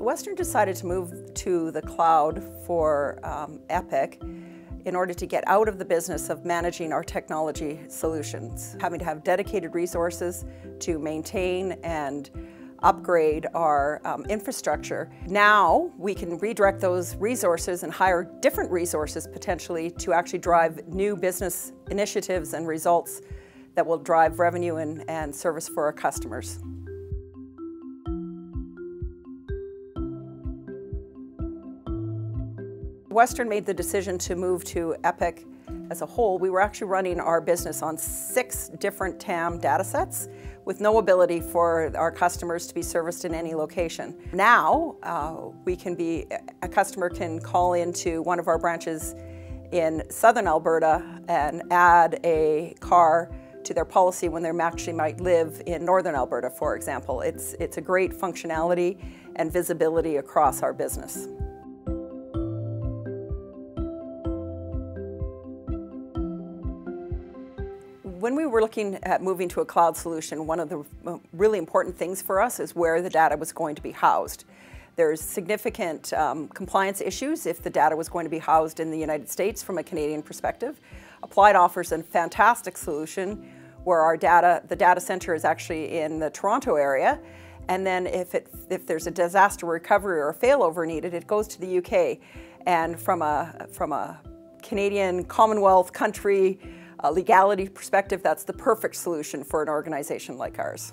Western decided to move to the cloud for um, Epic in order to get out of the business of managing our technology solutions, having to have dedicated resources to maintain and upgrade our um, infrastructure. Now we can redirect those resources and hire different resources potentially to actually drive new business initiatives and results that will drive revenue and, and service for our customers. Western made the decision to move to Epic as a whole. We were actually running our business on six different TAM data sets with no ability for our customers to be serviced in any location. Now, uh, we can be, a customer can call into one of our branches in southern Alberta and add a car to their policy when they actually might live in northern Alberta, for example. It's, it's a great functionality and visibility across our business. When we were looking at moving to a cloud solution, one of the really important things for us is where the data was going to be housed. There's significant um, compliance issues if the data was going to be housed in the United States from a Canadian perspective. Applied offers a fantastic solution where our data, the data center is actually in the Toronto area, and then if, it, if there's a disaster recovery or a failover needed, it goes to the UK. And from a, from a Canadian Commonwealth country, a legality perspective, that's the perfect solution for an organization like ours.